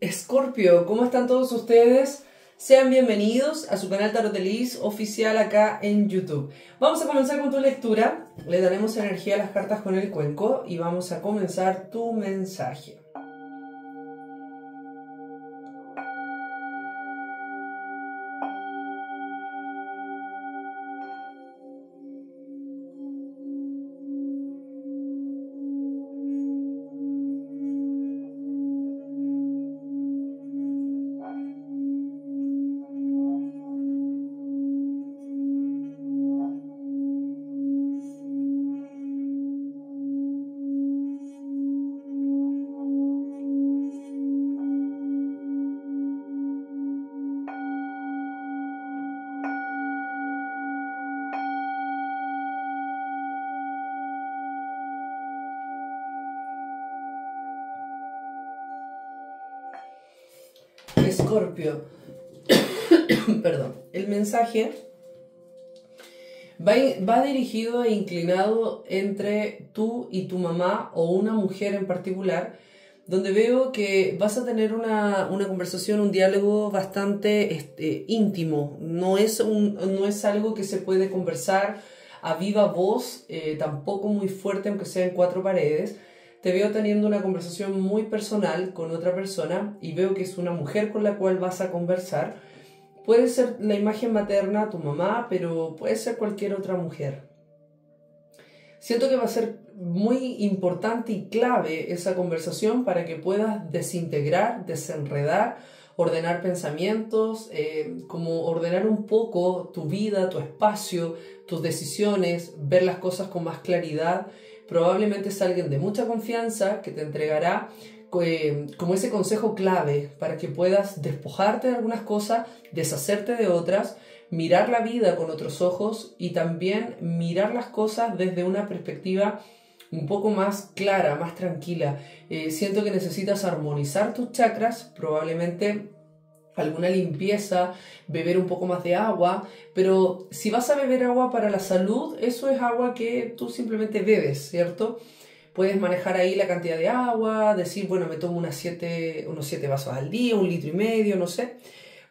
Escorpio, ¿cómo están todos ustedes? Sean bienvenidos a su canal Tarot Liz oficial acá en YouTube. Vamos a comenzar con tu lectura. Le daremos energía a las cartas con el cuenco y vamos a comenzar tu mensaje. Perdón, el mensaje va, va, dirigido e inclinado entre tú y tu mamá o una mujer en particular, donde veo que vas a tener una, una conversación, un diálogo bastante este, íntimo, no es, un, no es algo que se puede conversar a viva voz, eh, tampoco muy fuerte, aunque sea en cuatro paredes, te veo teniendo una conversación muy personal con otra persona y veo que es una mujer con la cual vas a conversar. Puede ser la imagen materna, tu mamá, pero puede ser cualquier otra mujer. Siento que va a ser muy importante y clave esa conversación para que puedas desintegrar, desenredar, ordenar pensamientos, eh, como ordenar un poco tu vida, tu espacio, tus decisiones, ver las cosas con más claridad probablemente es alguien de mucha confianza que te entregará eh, como ese consejo clave para que puedas despojarte de algunas cosas, deshacerte de otras, mirar la vida con otros ojos y también mirar las cosas desde una perspectiva un poco más clara, más tranquila. Eh, siento que necesitas armonizar tus chakras, probablemente alguna limpieza, beber un poco más de agua, pero si vas a beber agua para la salud, eso es agua que tú simplemente bebes, ¿cierto? Puedes manejar ahí la cantidad de agua, decir, bueno, me tomo unas siete, unos 7 vasos al día, un litro y medio, no sé.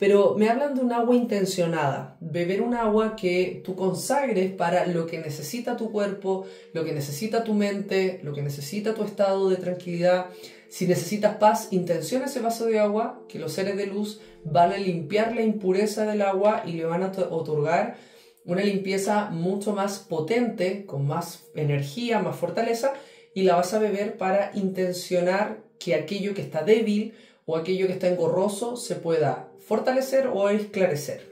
Pero me hablan de un agua intencionada, beber un agua que tú consagres para lo que necesita tu cuerpo, lo que necesita tu mente, lo que necesita tu estado de tranquilidad. Si necesitas paz, intenciona ese vaso de agua que los seres de luz van a limpiar la impureza del agua y le van a otorgar una limpieza mucho más potente, con más energía, más fortaleza, y la vas a beber para intencionar que aquello que está débil o aquello que está engorroso se pueda fortalecer o esclarecer.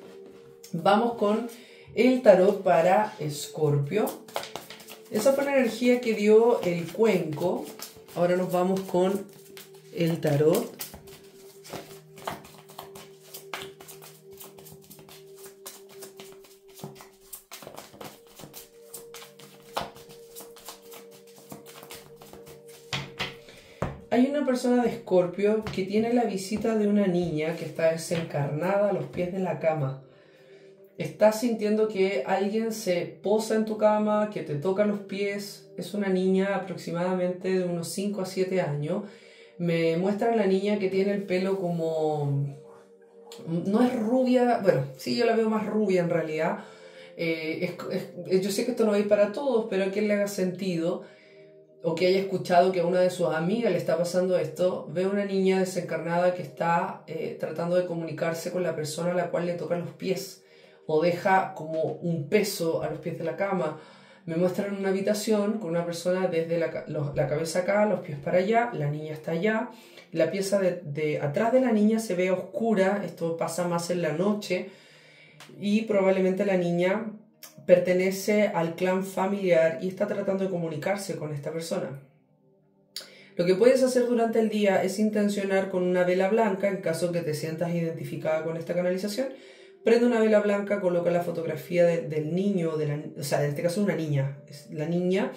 Vamos con el tarot para Escorpio. Esa fue la energía que dio el cuenco. Ahora nos vamos con el tarot Hay una persona de Escorpio que tiene la visita de una niña que está desencarnada a los pies de la cama. Estás sintiendo que alguien se posa en tu cama, que te toca los pies. Es una niña aproximadamente de unos 5 a 7 años. Me muestran la niña que tiene el pelo como... No es rubia, bueno, sí, yo la veo más rubia en realidad. Eh, yo sé que esto no ir para todos, pero a quien le haga sentido o que haya escuchado que a una de sus amigas le está pasando esto, ve una niña desencarnada que está eh, tratando de comunicarse con la persona a la cual le tocan los pies o deja como un peso a los pies de la cama. Me muestran una habitación con una persona desde la, la cabeza acá, los pies para allá, la niña está allá, la pieza de, de atrás de la niña se ve oscura, esto pasa más en la noche y probablemente la niña pertenece al clan familiar y está tratando de comunicarse con esta persona. Lo que puedes hacer durante el día es intencionar con una vela blanca, en caso que te sientas identificada con esta canalización, prende una vela blanca, coloca la fotografía del niño, de la, o sea, en este caso una niña, la niña,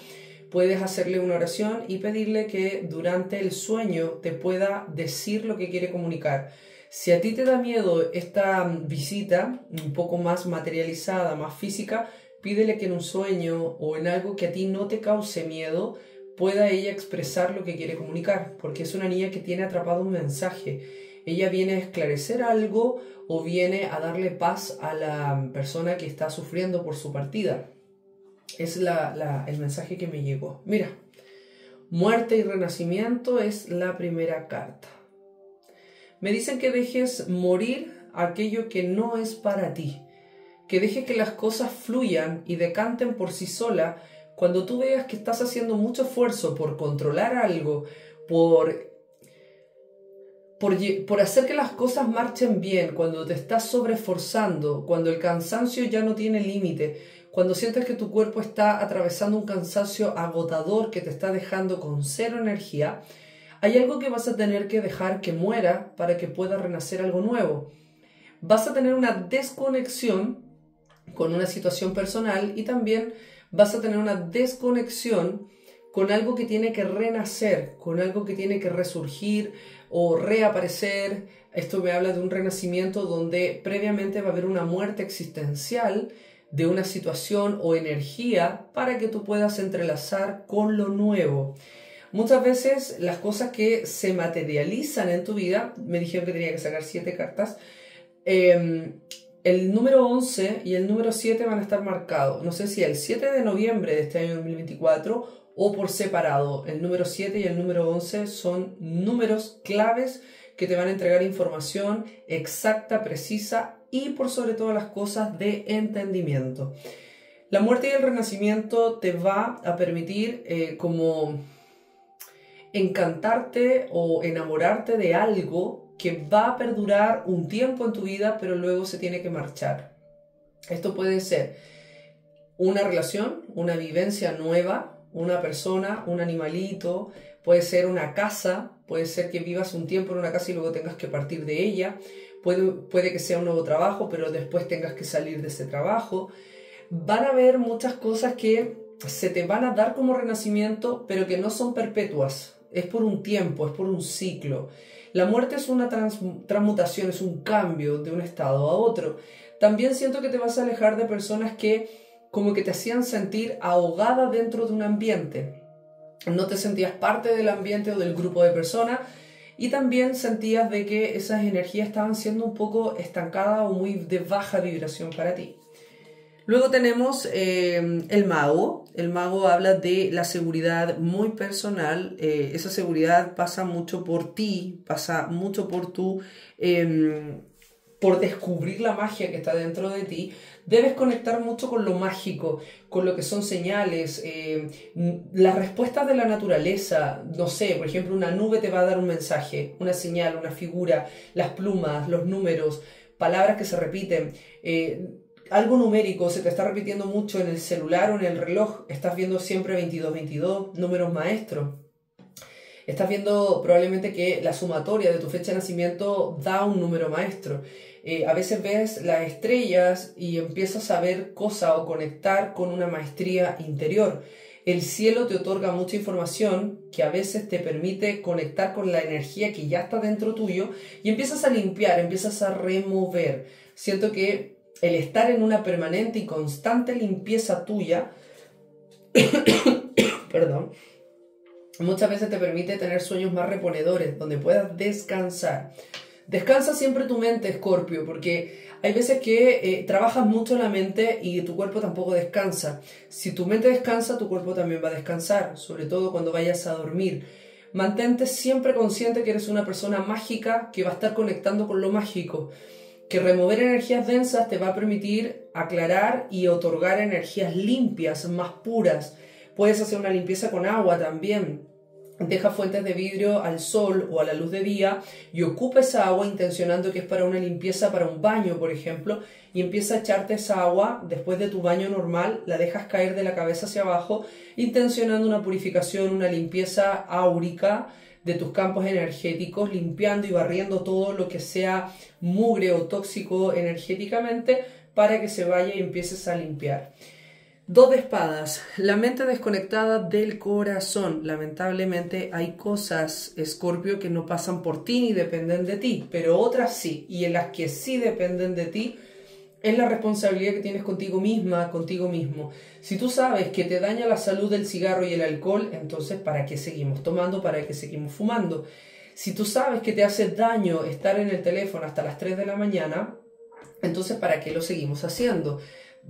puedes hacerle una oración y pedirle que durante el sueño te pueda decir lo que quiere comunicar. Si a ti te da miedo esta visita un poco más materializada, más física, Pídele que en un sueño o en algo que a ti no te cause miedo pueda ella expresar lo que quiere comunicar, porque es una niña que tiene atrapado un mensaje. Ella viene a esclarecer algo o viene a darle paz a la persona que está sufriendo por su partida. Es el mensaje que me llegó. Mira, muerte y renacimiento es la primera carta. Me dicen que dejes morir aquello que no es para ti, que dejes que las cosas fluyan y decanten por sí sola cuando tú veas que estás haciendo mucho esfuerzo por controlar algo, por, por, hacer que las cosas marchen bien, cuando te estás sobreforzando, cuando el cansancio ya no tiene límite, cuando sientes que tu cuerpo está atravesando un cansancio agotador que te está dejando con cero energía, hay algo que vas a tener que dejar que muera para que pueda renacer algo nuevo. Vas a tener una desconexión con una situación personal y también vas a tener una desconexión con algo que tiene que renacer, con algo que tiene que resurgir o reaparecer. Esto me habla de un renacimiento donde previamente va a haber una muerte existencial de una situación o energía para que tú puedas entrelazar con lo nuevo. Muchas veces las cosas que se materializan en tu vida, me dijeron que tenía que sacar siete cartas, eh, el número 11 y el número 7 van a estar marcados. No sé si el 7 de noviembre de este año 2024 o por separado. El número 7 y el número 11 son números claves que te van a entregar información exacta, precisa y por sobre todas las cosas de entendimiento. La muerte y el renacimiento te va a permitir eh, como encantarte o enamorarte de algo que va a perdurar un tiempo en tu vida, pero luego se tiene que marchar. Esto puede ser una relación, una vivencia nueva, una persona, un animalito, puede ser una casa, puede ser que vivas un tiempo en una casa y luego tengas que partir de ella, puede, puede que sea un nuevo trabajo, pero después tengas que salir de ese trabajo. Van a haber muchas cosas que se te van a dar como renacimiento, pero que no son perpetuas. Es por un tiempo, es por un ciclo. La muerte es una transmutación, es un cambio de un estado a otro. También siento que te vas a alejar de personas que como que te hacían sentir ahogada dentro de un ambiente. No te sentías parte del ambiente o del grupo de personas y también sentías de que esas energías estaban siendo un poco estancadas o muy de baja vibración para ti. Luego tenemos eh, el mago. El mago habla de la seguridad muy personal. Eh, esa seguridad pasa mucho por ti, pasa mucho por tu... Em, por descubrir la magia que está dentro de ti, debes conectar mucho con lo mágico, con lo que son señales, eh, las respuestas de la naturaleza, no sé, por ejemplo, una nube te va a dar un mensaje, una señal, una figura, las plumas, los números, palabras que se repiten algo numérico se te está repitiendo mucho en el celular o en el reloj, estás viendo siempre 2222, números maestros. Estás viendo probablemente que la sumatoria de tu fecha de nacimiento da un número maestro. Eh, a veces ves las estrellas y empiezas a ver cosas o conectar con una maestría interior. El cielo te otorga mucha información que a veces te permite conectar con la energía que ya está dentro tuyo y empiezas a limpiar, empiezas a remover. Siento que el estar en una permanente y constante limpieza tuya, perdón, muchas veces te permite tener sueños más reponedores, donde puedas descansar. Descansa siempre tu mente, Escorpio, porque hay veces que eh, trabajas mucho la mente y tu cuerpo tampoco descansa. Si tu mente descansa, tu cuerpo también va a descansar, sobre todo cuando vayas a dormir. Mantente siempre consciente que eres una persona mágica que va a estar conectando con lo mágico que remover energías densas te va a permitir aclarar y otorgar energías limpias, más puras. Puedes hacer una limpieza con agua también. Deja fuentes de vidrio al sol o a la luz de día y ocupa esa agua intencionando que es para una limpieza, para un baño, por ejemplo, y empieza a echarte esa agua después de tu baño normal, la dejas caer de la cabeza hacia abajo, intencionando una purificación, una limpieza áurica de tus campos energéticos, limpiando y barriendo todo lo que sea mugre o tóxico energéticamente para que se vaya y empieces a limpiar. Dos de espadas, la mente desconectada del corazón. Lamentablemente hay cosas, Escorpio, que no pasan por ti ni dependen de ti, pero otras sí, y en las que sí dependen de ti, es la responsabilidad que tienes contigo misma, contigo mismo. Si tú sabes que te daña la salud del cigarro y el alcohol, entonces ¿para qué seguimos tomando? ¿Para qué seguimos fumando? Si tú sabes que te hace daño estar en el teléfono hasta las 3 de la mañana, entonces ¿para qué lo seguimos haciendo?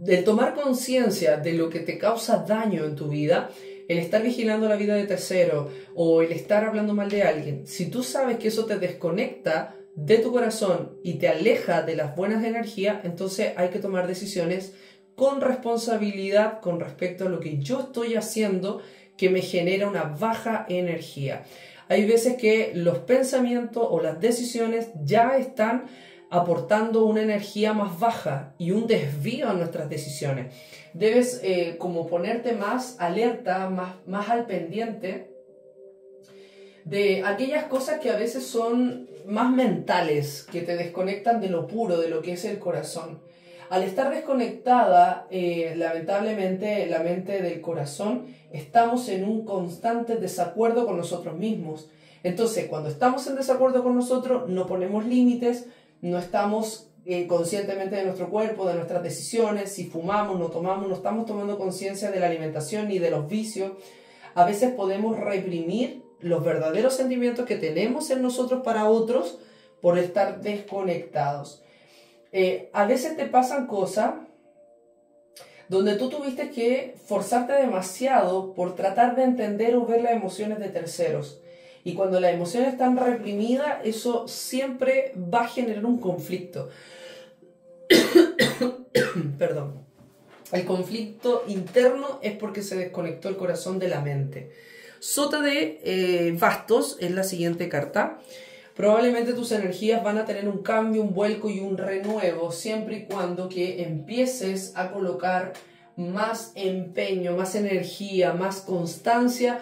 El tomar conciencia de lo que te causa daño en tu vida, el estar vigilando la vida de tercero o el estar hablando mal de alguien, si tú sabes que eso te desconecta de tu corazón y te aleja de las buenas energías, entonces hay que tomar decisiones con responsabilidad con respecto a lo que yo estoy haciendo que me genera una baja energía. Hay veces que los pensamientos o las decisiones ya están aportando una energía más baja y un desvío a nuestras decisiones. Debes eh, como ponerte más alerta, más, más al pendiente de aquellas cosas que a veces son más mentales, que te desconectan de lo puro, de lo que es el corazón. Al estar desconectada, eh, lamentablemente, la mente del corazón, estamos en un constante desacuerdo con nosotros mismos. Entonces, cuando estamos en desacuerdo con nosotros, no ponemos límites, no estamos eh, conscientemente de nuestro cuerpo, de nuestras decisiones, si fumamos, no tomamos, no estamos tomando conciencia de la alimentación ni de los vicios. A veces podemos reprimir los verdaderos sentimientos que tenemos en nosotros para otros por estar desconectados. Eh, a veces te pasan cosas donde tú tuviste que forzarte demasiado por tratar de entender o ver las emociones de terceros. Y cuando las emociones están reprimidas, eso siempre va a generar un conflicto. Perdón. El conflicto interno es porque se desconectó el corazón de la mente. Sota de eh, bastos es la siguiente carta. Probablemente tus energías van a tener un cambio, un vuelco y un renuevo siempre y cuando que empieces a colocar más empeño, más energía, más constancia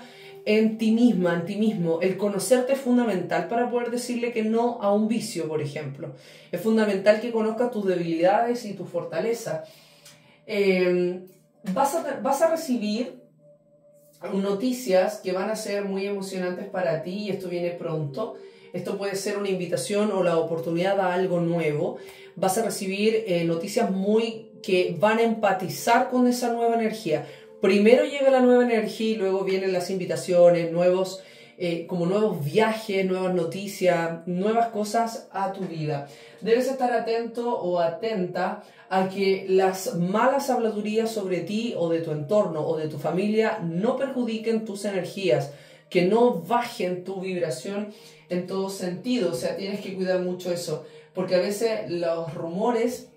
en ti misma, en ti mismo. El conocerte es fundamental para poder decirle que no a un vicio, por ejemplo. Es fundamental que conozcas tus debilidades y tu fortaleza. Eh, vas, a, vas a recibir noticias que van a ser muy emocionantes para ti y esto viene pronto. Esto puede ser una invitación o la oportunidad a algo nuevo. Vas a recibir eh, noticias muy que van a empatizar con esa nueva energía. Primero llega la nueva energía y luego vienen las invitaciones, nuevos eh, como nuevos viajes, nuevas noticias, nuevas cosas a tu vida. Debes estar atento o atenta a que las malas habladurías sobre ti o de tu entorno o de tu familia no perjudiquen tus energías, que no bajen tu vibración en todo sentido. O sea, tienes que cuidar mucho eso, porque a veces los rumores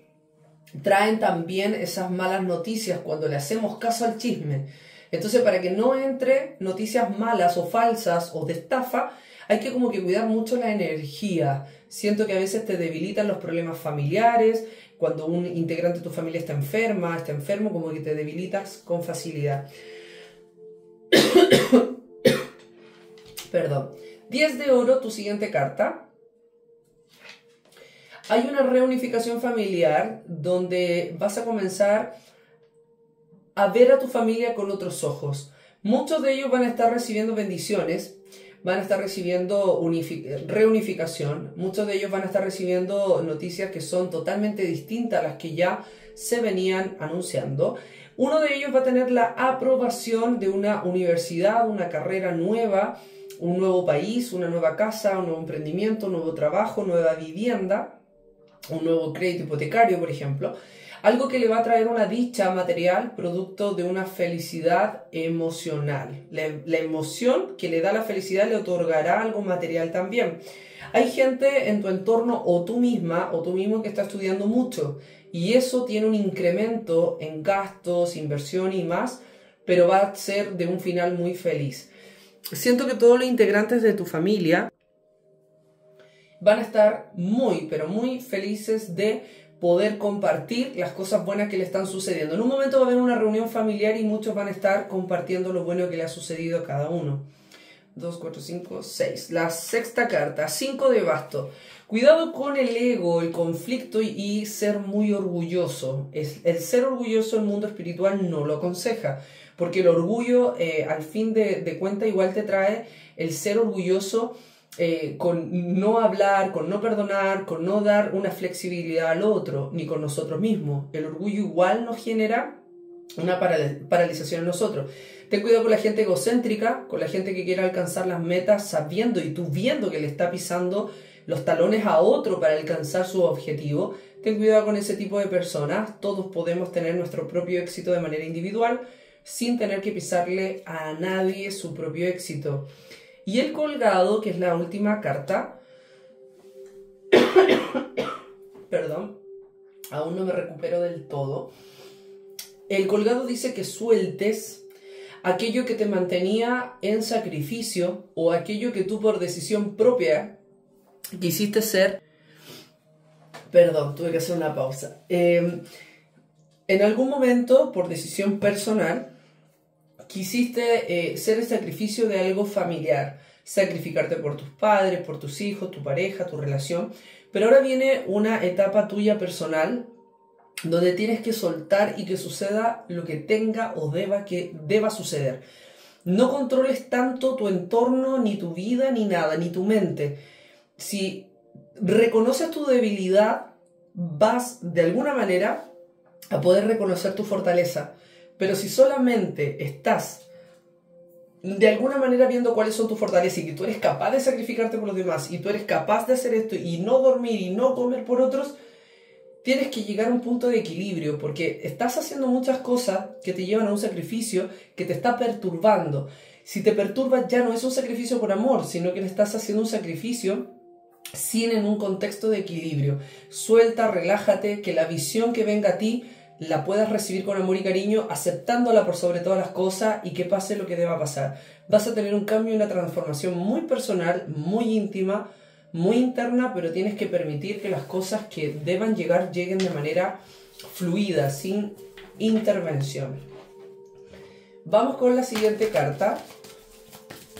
traen también esas malas noticias cuando le hacemos caso al chisme. Entonces, para que no entre noticias malas o falsas o de estafa, hay que como que cuidar mucho la energía. Siento que a veces te debilitan los problemas familiares, cuando un integrante de tu familia está enferma, está enfermo, como que te debilitas con facilidad. Perdón. 10 de oro, tu siguiente carta. Hay una reunificación familiar donde vas a comenzar a ver a tu familia con otros ojos. Muchos de ellos van a estar recibiendo bendiciones, van a estar recibiendo reunificación, muchos de ellos van a estar recibiendo noticias que son totalmente distintas a las que ya se venían anunciando. Uno de ellos va a tener la aprobación de una universidad, una carrera nueva, un nuevo país, una nueva casa, un nuevo emprendimiento, un nuevo trabajo, nueva vivienda, un nuevo crédito hipotecario, por ejemplo algo que le va a traer una dicha material producto de una felicidad emocional. La, emoción que le da la felicidad le otorgará algo material también. Hay gente en tu entorno o tú misma o tú mismo que está estudiando mucho y eso tiene un incremento en gastos, inversión y más, pero va a ser de un final muy feliz. Siento que todos los integrantes de tu familia van a estar muy, pero muy felices de poder compartir las cosas buenas que le están sucediendo. En un momento va a haber una reunión familiar y muchos van a estar compartiendo lo bueno que le ha sucedido a cada uno. 2, 4, 5, 6. La sexta carta, 5 de basto. Cuidado con el ego, el conflicto y, ser muy orgulloso. Es, el ser orgulloso el mundo espiritual no lo aconseja, porque el orgullo, eh, al fin de, de cuenta, igual te trae el ser orgulloso eh, con no hablar, con no perdonar, con no dar una flexibilidad al otro, ni con nosotros mismos. El orgullo igual nos genera una paralización en nosotros. Ten cuidado con la gente egocéntrica, con la gente que quiere alcanzar las metas sabiendo y tú viendo que le está pisando los talones a otro para alcanzar su objetivo. Ten cuidado con ese tipo de personas. Todos podemos tener nuestro propio éxito de manera individual sin tener que pisarle a nadie su propio éxito. Y el colgado, que es la última carta, perdón, aún no me recupero del todo. El colgado dice que sueltes aquello que te mantenía en sacrificio o aquello que tú por decisión propia quisiste ser. Perdón, tuve que hacer una pausa. Em, en algún momento, por decisión personal, quisiste eh, ser el sacrificio de algo familiar, sacrificarte por tus padres, por tus hijos, tu pareja, tu relación, pero ahora viene una etapa tuya personal donde tienes que soltar y que suceda lo que tenga o deba que deba suceder. No controles tanto tu entorno, ni tu vida, ni nada, ni tu mente. Si reconoces tu debilidad, vas de alguna manera a poder reconocer tu fortaleza. Pero si solamente estás de alguna manera viendo cuáles son tus fortalezas y que tú eres capaz de sacrificarte por los demás y tú eres capaz de hacer esto y no dormir y no comer por otros, tienes que llegar a un punto de equilibrio porque estás haciendo muchas cosas que te llevan a un sacrificio que te está perturbando. Si te perturba ya no es un sacrificio por amor, sino que le estás haciendo un sacrificio sin en un contexto de equilibrio. Suelta, relájate, que la visión que venga a ti la puedas recibir con amor y cariño, aceptándola por sobre todas las cosas y que pase lo que deba pasar. Vas a tener un cambio y una transformación muy personal, muy íntima, muy interna, pero tienes que permitir que las cosas que deban llegar lleguen de manera fluida, sin intervención. Vamos con la siguiente carta,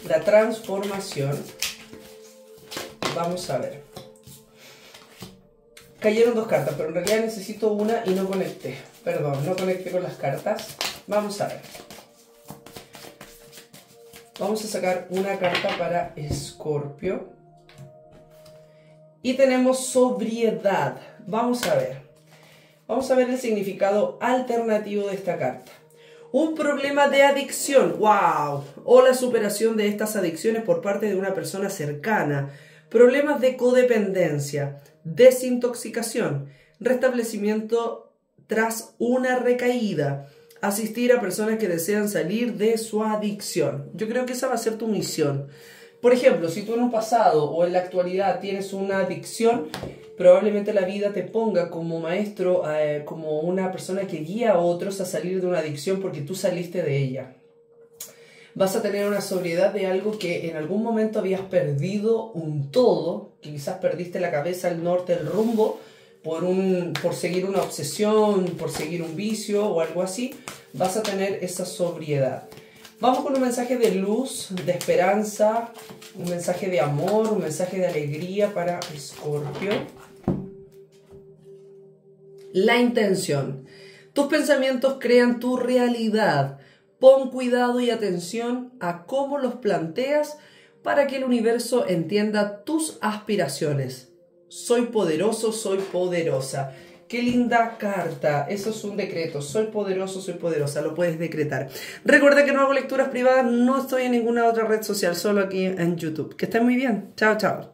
la transformación. Vamos a ver cayeron dos cartas, pero en realidad necesito una y no conecté. Perdón, no conecté con las cartas. Vamos a ver. Vamos a sacar una carta para Escorpio. Y tenemos sobriedad. Vamos a ver. Vamos a ver el significado alternativo de esta carta. Un problema de adicción. ¡Wow! O la superación de estas adicciones por parte de una persona cercana. Problemas de codependencia desintoxicación, restablecimiento tras una recaída, asistir a personas que desean salir de su adicción. Yo creo que esa va a ser tu misión. Por ejemplo, si tú en un pasado o en la actualidad tienes una adicción, probablemente la vida te ponga como maestro, eh, como una persona que guía a otros a salir de una adicción porque tú saliste de ella vas a tener una sobriedad de algo que en algún momento habías perdido un todo, que quizás perdiste la cabeza, el norte, el rumbo, por, un, por seguir una obsesión, por seguir un vicio o algo así, vas a tener esa sobriedad. Vamos con un mensaje de luz, de esperanza, un mensaje de amor, un mensaje de alegría para Escorpio. La intención. Tus pensamientos crean tu realidad. Pon cuidado y atención a cómo los planteas para que el universo entienda tus aspiraciones. Soy poderoso, soy poderosa. Qué linda carta. Eso es un decreto. Soy poderoso, soy poderosa. Lo puedes decretar. Recuerda que no hago lecturas privadas. No estoy en ninguna otra red social, solo aquí en YouTube. Que estén muy bien. Chao, chao.